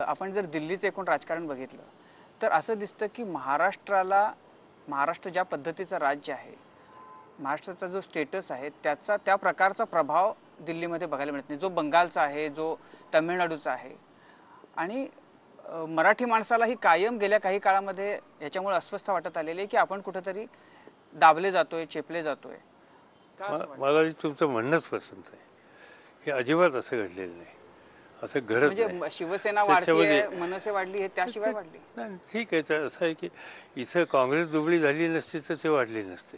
आपण जर दिल्लीचं एकूण राजकारण बघितलं तर असं दिसतं की महाराष्ट्राला महाराष्ट्र ज्या पद्धतीचं राज्य आहे महाराष्ट्राचा जो स्टेटस आहे त्याचा त्या प्रकारचा प्रभाव दिल्लीमध्ये बघायला मिळत नाही. जो बंगालचा आहे जो तमिळनाडूचा आहे. आणि मराठी माणसालाही कायम गेल्या काही काळामध्ये याच्यामुळे अस्वस्थ वाटत आलेली आहे की आपण कुठेतरी दाबले जातोय चेपले जातोय. मला तुमचं म्हणणंच पसंत आहे. हे अजिबात असं घडलेलं नाही. असं घडत म्हणजे शिवसेना वाढतीये मनसे वाढली हे त्याशिवाय वाढली. नाही, ठीक आहे तर असं आहे की इथं काँग्रेस दुबळी झाली नसती तर ते वाढले नसते.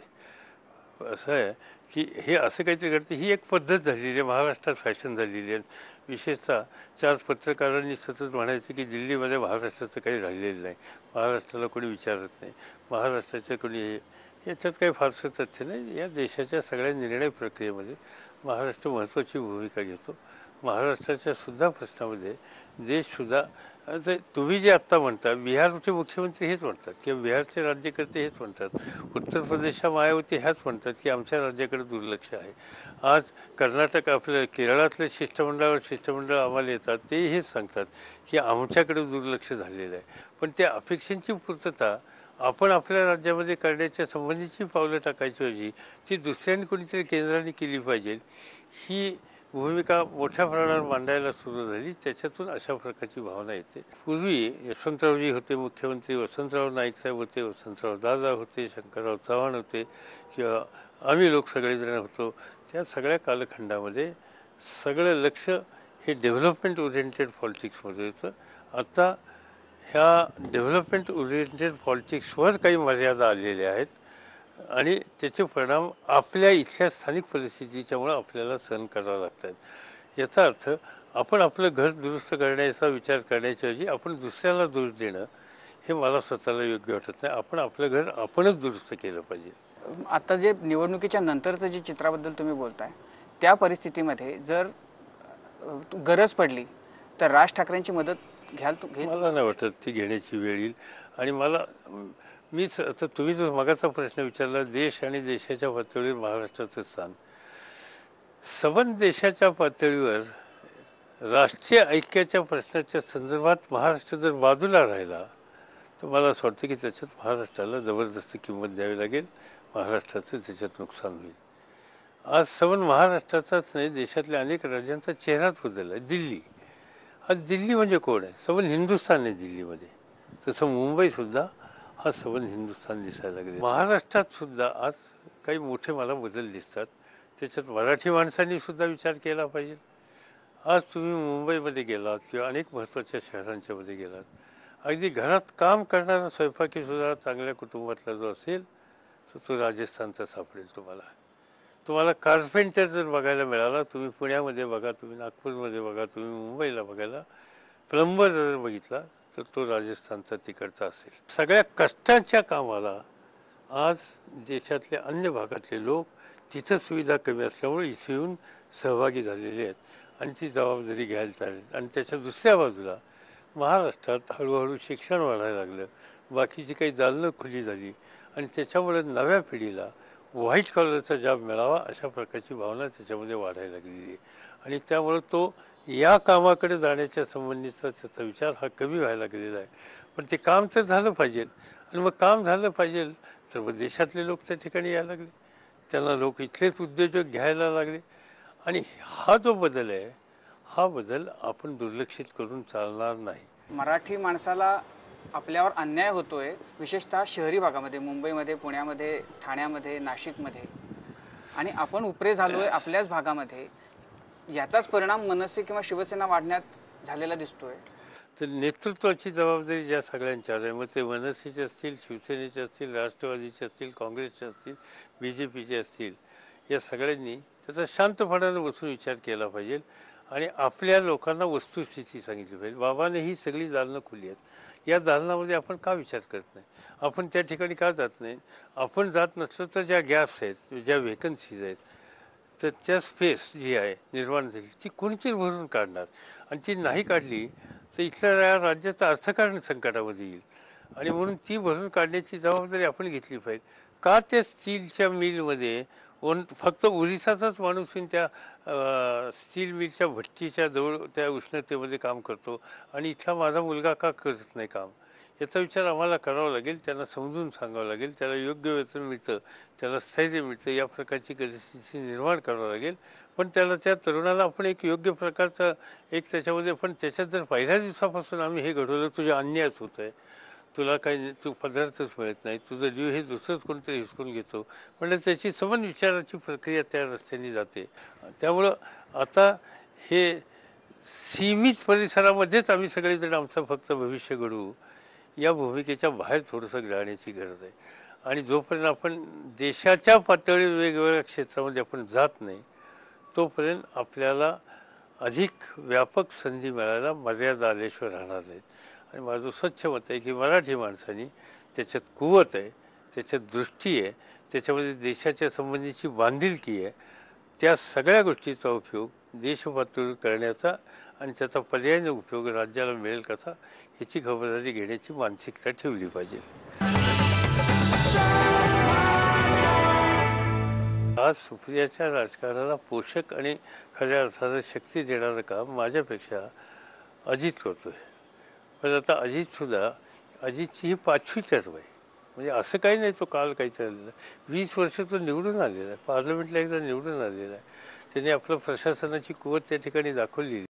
असं आहे की हे असं काहीतरी घडतं. ही एक पद्धत झालेली आहे महाराष्ट्रात फॅशन झालेली आहे. विशेषतः चार पत्रकारांनी सतत म्हणायचं की दिल्लीमध्ये महाराष्ट्राचं काही राहिलेलं नाही. महाराष्ट्राला कोणी विचारत नाही. महाराष्ट्राचं कोणी हे याच्यात काही फारसं तथ्य नाही. या देशाच्या सगळ्या निर्णय प्रक्रियेमध्ये महाराष्ट्र महत्त्वाची भूमिका घेतो. महाराष्ट्राच्या सुद्धा प्रश्नामध्ये देशसुद्धा ते तुम्ही जे आत्ता म्हणता बिहारचे मुख्यमंत्री हेच म्हणतात किंवा बिहारचे राज्यकर्ते हेच म्हणतात उत्तर प्रदेशच्या मायावती ह्याच म्हणतात की आमच्या राज्याकडे दुर्लक्ष आहे. आज कर्नाटक आपल्या केरळातले शिष्टमंडळावर शिष्टमंडळ आम्हाला येतात ते हेच सांगतात की आमच्याकडे दुर्लक्ष झालेलं आहे. पण त्या अपेक्षांची पूर्तता आपण आपल्या राज्यामध्ये करण्याच्या संबंधीची पावलं टाकायची ऐवजी ती दुसऱ्याने कोणीतरी केंद्राने केली पाहिजे ही भूमिका मोठ्या प्रमाणावर मांडायला सुरू झाली. त्याच्यातून अशा प्रकारची भावना येते. पूर्वी यशवंतरावजी होते मुख्यमंत्री वसंतराव नाईक साहेब होते वसंतराव दादा होते शंकरराव चव्हाण होते किंवा आम्ही लोक सगळेजण होतो. त्या सगळ्या कालखंडामध्ये सगळं लक्ष हे डेव्हलपमेंट ओरिएंटेड पॉलिटिक्समध्ये होतं. आता ह्या डेव्हलपमेंट ओरिएंटेड पॉलिटिक्सवर काही मर्यादा आलेल्या आहेत. आणि त्याचे परिणाम आपल्या इथल्या स्थानिक परिस्थितीच्यामुळं आपल्याला सहन करावं लागतात. याचा अर्थ आपण आपलं घर दुरुस्त करण्याचा विचार करण्याच्या ऐवजी आपण दुसऱ्याला दोष देणं हे मला स्वतःला योग्य वाटत नाही. आपण आपलं घर आपणच दुरुस्त केलं पाहिजे. आता जे निवडणुकीच्या नंतरचं जे चित्राबद्दल तुम्ही बोलताय त्या परिस्थितीमध्ये जर गरज पडली तर राज ठाकरेंची मदत घ्याल तू मला नाही वाटत ती घेण्याची वेळ येईल. आणि मला मीच आता तुम्ही जो मगाचा प्रश्न विचारला देश आणि देशाच्या पातळीवर महाराष्ट्राचं स्थान. सबंध देशाच्या पातळीवर राष्ट्रीय ऐक्याच्या प्रश्नाच्या संदर्भात महाराष्ट्र जर बाजूला राहिला तर मला असं वाटतं की त्याच्यात महाराष्ट्राला जबरदस्त किंमत द्यावी लागेल. महाराष्ट्राचं त्याच्यात नुकसान होईल. आज सबंध महाराष्ट्राचाच नाही देशातल्या अनेक राज्यांचा चेहराच बदलला आहे. दिल्ली. आज दिल्ली म्हणजे कोण आहे? सबंध हिंदुस्थान आहे दिल्लीमध्ये. तसं मुंबईसुद्धा हा सबंध हिंदुस्थान दिसायला लागले. महाराष्ट्रात सुद्धा आज काही मोठे मला बदल दिसतात. त्याच्यात मराठी माणसांनी सुद्धा विचार केला पाहिजे. आज तुम्ही मुंबईमध्ये गेलात किंवा अनेक महत्त्वाच्या शहरांच्या मध्ये गेलात. अगदी घरात काम करणारा स्वयंपाकी सुद्धा चांगल्या कुटुंबातला जो असेल तर तो राजस्थानचा सापडेल तुम्हाला. तुम्हाला कार्पेंटर जर बघायला मिळाला तुम्ही पुण्यामध्ये बघा तुम्ही नागपूरमध्ये बघा तुम्ही मुंबईला बघायला प्लंबर जर बघितला तर तो राजस्थानचा तिकडचा असेल. सगळ्या कष्टाच्या कामाला आज देशातले अन्य भागातले लोक तिथं सुविधा कमी असल्यामुळे इथे येऊन सहभागी झालेले आहेत. आणि ती जबाबदारी घ्यायला चालेल आणि त्याच्या दुसऱ्या बाजूला महाराष्ट्रात हळूहळू शिक्षण वाढायला लागलं. बाकीची काही दालनं खुली झाली. आणि त्याच्यामुळे नव्या पिढीला व्हाईट कॉलरचा जॉब मिळावा अशा प्रकारची भावना त्याच्यामध्ये वाढायला लागलेली आहे. आणि त्यामुळं तो या कामाकडे जाण्याच्या संबंधीचा त्याचा विचार हा कमी व्हायला गेलेला आहे. पण ते काम तर झालं पाहिजे. आणि मग काम झालं पाहिजे तर मग देशातले लोक त्या ठिकाणी यायला लागले. त्यांना लोक इथलेच उद्योजक घ्यायला लागले. आणि हा जो बदल आहे हा बदल आपण दुर्लक्षित करून चालणार नाही. मराठी माणसाला आपल्यावर अन्याय होतोय विशेषतः शहरी भागामध्ये मुंबईमध्ये पुण्यामध्ये ठाण्यामध्ये नाशिकमध्ये. आणि आपण उपरे झालोय आपल्याच भागामध्ये याचाच परिणाम मनसे किंवा शिवसेना वाढण्यात झालेला दिसतोय. तर नेतृत्वाची जबाबदारी ज्या सगळ्यांच्यावर आहे मग ते मनसेचे असतील शिवसेनेचे असतील राष्ट्रवादीचे असतील काँग्रेसचे असतील बी जे पीचे असतील या सगळ्यांनी त्याचा शांतपणानं बसून विचार केला पाहिजे. आणि आपल्या लोकांना वस्तुस्थिती सांगितली पाहिजे. बाबाने ही सगळी दालनं खुली आहेत. या दालनामध्ये आपण का विचार करत नाही? आपण त्या ठिकाणी का जात नाही? आपण जात नसलो तर ज्या गॅप्स आहेत ज्या व्हेकन्सीज आहेत तर त्या स्पेस जी आहे निर्माण झाली ती कोणीतरी भरून काढणार? आणि ती नाही काढली तर इथल्या राज्याचं अर्थकारण संकटामध्ये येईल. आणि म्हणून ती भरून काढण्याची जबाबदारी आपण घेतली पाहिजे. का त्या स्टीलच्या मिलमध्ये ओन फक्त ओरिसाचाच माणूस येऊन त्या स्टील मिलच्या भट्टीच्या जवळ त्या उष्णतेमध्ये काम करतो आणि इथला माझा मुलगा का करत नाही काम? याचा विचार आम्हाला करावा लागेल त्यांना समजून सांगावं लागेल त्याला योग्य वेतन मिळतं त्याला स्थैर्य मिळतं या प्रकारची परिस्थिती निर्माण करावं लागेल. पण त्याला त्या तरुणाला आपण एक योग्य प्रकारचं एक त्याच्यामध्ये पण त्याच्यात जर पहिल्या दिवसापासून आम्ही हे घडवलं तुझ्या अन्यायच होत आहे तुला काही तू पदार्थच मिळत नाही. तुझं जीव हे दुसरंच कोणतरी हिसकून घेतो. म्हणजे त्याची समान विचाराची प्रक्रिया त्या रस्त्याने जाते. त्यामुळं आता हे सीमित परिसरामध्येच आम्ही सगळेजण आमचं फक्त भविष्य घडवू. या भूमिकेच्या बाहेर थोडंसं जाण्याची गरज आहे. आणि जोपर्यंत आपण देशाच्या पातळीवर वेगवेगळ्या क्षेत्रामध्ये आपण जात नाही तोपर्यंत आपल्याला अधिक व्यापक संधी मिळायला मर्यादा आल्याशिवाय राहणार नाहीत. आणि माझं स्वच्छ मत आहे की मराठी माणसाने त्याच्यात कुवत आहे त्याच्यात दृष्टी आहे त्याच्यामध्ये देशाच्या संबंधीची बांधिलकी आहे त्या सगळ्या गोष्टीचा उपयोग देशपातळीवर करण्याचा आणि त्याचा पर्यायी उपयोग राज्याला मिळेल कसा याची खबरदारी घेण्याची मानसिकता ठेवली पाहिजे. आज सुप्रियाच्या राजकारणाला पोषक आणि खऱ्या अर्थानं शक्ती देणारं काम माझ्यापेक्षा अजित करतोय. पण आता अजितसुद्धा अजितची ही पाचवी टर्म आहे म्हणजे असं काही नाही तो काल काहीतरी आलेला वीस वर्ष तो निवडून आलेला आहे. पार्लमेंटला एकदा निवडून आलेला आहे. त्याने आपलं प्रशासनाची कुवत त्या ठिकाणी दाखवलेली